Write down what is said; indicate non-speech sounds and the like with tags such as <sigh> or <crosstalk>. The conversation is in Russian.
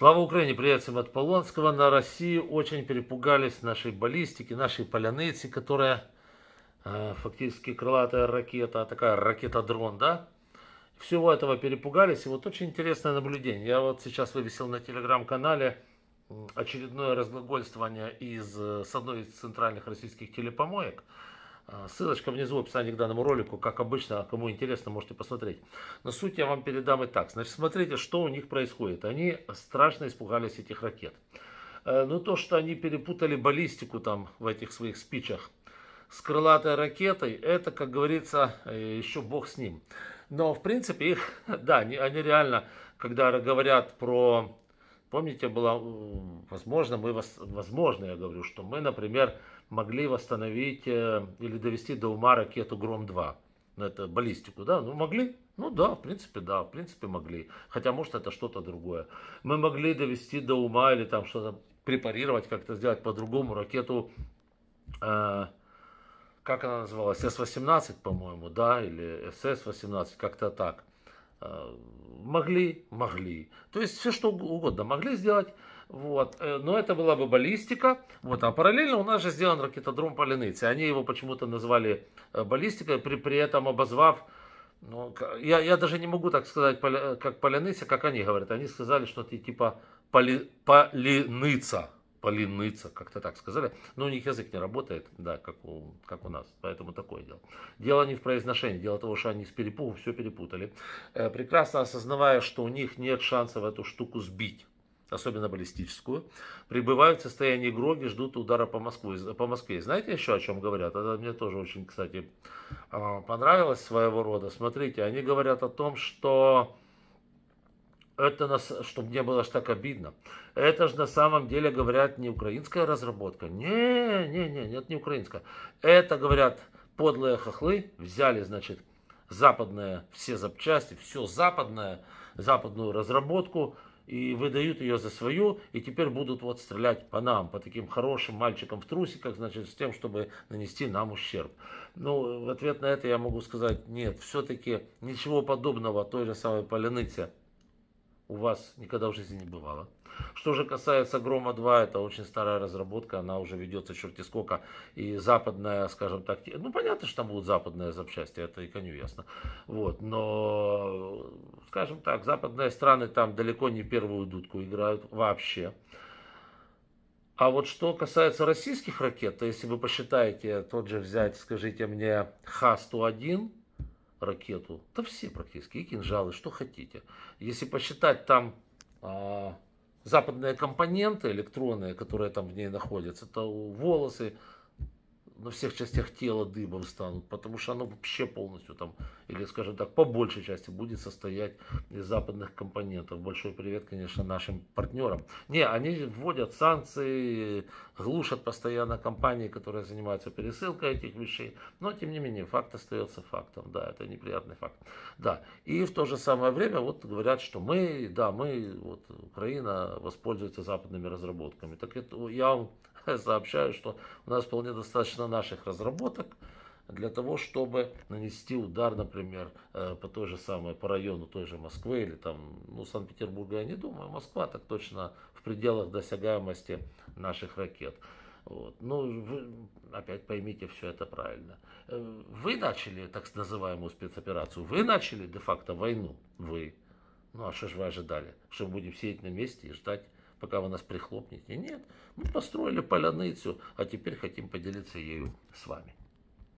Слава Украине, привет всем от Полонского. На Россию очень перепугались нашей баллистики, нашей поляныцы, которая э, фактически крылатая ракета, такая ракета-дрон, да? Всего этого перепугались. И вот очень интересное наблюдение. Я вот сейчас вывесил на телеграм-канале очередное разглагольствование из, э, с одной из центральных российских телепомоек. А, ссылочка внизу в описании к данному ролику, как обычно, кому интересно, можете посмотреть. Но суть я вам передам и так. Значит, смотрите, что у них происходит. Они страшно испугались этих ракет. Э, ну, то, что они перепутали баллистику там в этих своих спичах с крылатой ракетой, это, как говорится, э, еще бог с ним. Но, в принципе, их, <laughs> да, они, они реально, когда говорят про Помните, было, возможно, мы, возможно, я говорю, что мы, например, могли восстановить э, или довести до ума ракету Гром-2. Ну, это баллистику, да? Ну, могли? Ну, да, в принципе, да, в принципе, могли. Хотя, может, это что-то другое. Мы могли довести до ума или там что-то препарировать, как-то сделать по-другому ракету, э, как она называлась, С-18, по-моему, да, или СС-18, как-то так. Э, могли, могли. То есть все что угодно могли сделать. Вот. Э, но это была бы баллистика. Вот. А параллельно у нас же сделан ракетодром Поляныцы. Они его почему-то назвали э, баллистикой, при, при этом обозвав ну, я, я даже не могу так сказать, как Поляныся, как они говорят. Они сказали, что это типа поли, Полиныца. Полиныца, как-то так сказали. Но у них язык не работает, да, как у, как у нас. Поэтому такое дело. Дело не в произношении, дело того, что они с перепугу все перепутали. Э, прекрасно осознавая, что у них нет шансов эту штуку сбить особенно баллистическую, прибывают в состоянии гроги, ждут удара по Москве. По Москве. Знаете еще о чем говорят? Это мне тоже очень, кстати, а, понравилось своего рода. Смотрите, они говорят о том, что это, нас, чтобы не было аж так обидно. Это же на самом деле, говорят, не украинская разработка. Не, не, не, нет, не украинская. Это, говорят, подлые хохлы взяли, значит, западные все запчасти, все западное, западную разработку, и выдают ее за свою, и теперь будут вот стрелять по нам, по таким хорошим мальчикам в трусиках, значит, с тем, чтобы нанести нам ущерб. Ну, в ответ на это я могу сказать, нет, все-таки ничего подобного той же самой поляныце у вас никогда в жизни не бывало. Что же касается Грома 2, это очень старая разработка, она уже ведется черти сколько. И западная, скажем так, ну понятно, что там будут западные запчасти, это и коню ясно. Вот, но, скажем так, западные страны там далеко не первую дудку играют вообще. А вот что касается российских ракет, то если вы посчитаете, тот же взять, скажите мне, Х-101, ракету, да все практически, и кинжалы, что хотите. Если посчитать там а, западные компоненты электронные, которые там в ней находятся, то волосы, на всех частях тела дыбом станут, потому что оно вообще полностью там, или скажем так, по большей части будет состоять из западных компонентов. Большой привет, конечно, нашим партнерам. Не, они вводят санкции, глушат постоянно компании, которые занимаются пересылкой этих вещей, но тем не менее факт остается фактом, да, это неприятный факт. Да, и в то же самое время вот говорят, что мы, да, мы, вот Украина воспользуется западными разработками. Так это я вам <laughs> сообщаю, что у нас вполне достаточно наших разработок для того, чтобы нанести удар, например, э, по той же самой, по району той же Москвы или там, ну, Санкт-Петербурга я не думаю, Москва так точно в пределах досягаемости наших ракет. Вот. Ну, вы опять поймите все это правильно. Э, вы начали так называемую спецоперацию, вы начали де-факто войну, вы. Ну, а что же вы ожидали? Что будем сидеть на месте и ждать пока вы нас прихлопнете. Нет, мы построили поляныцу, а теперь хотим поделиться ею с вами.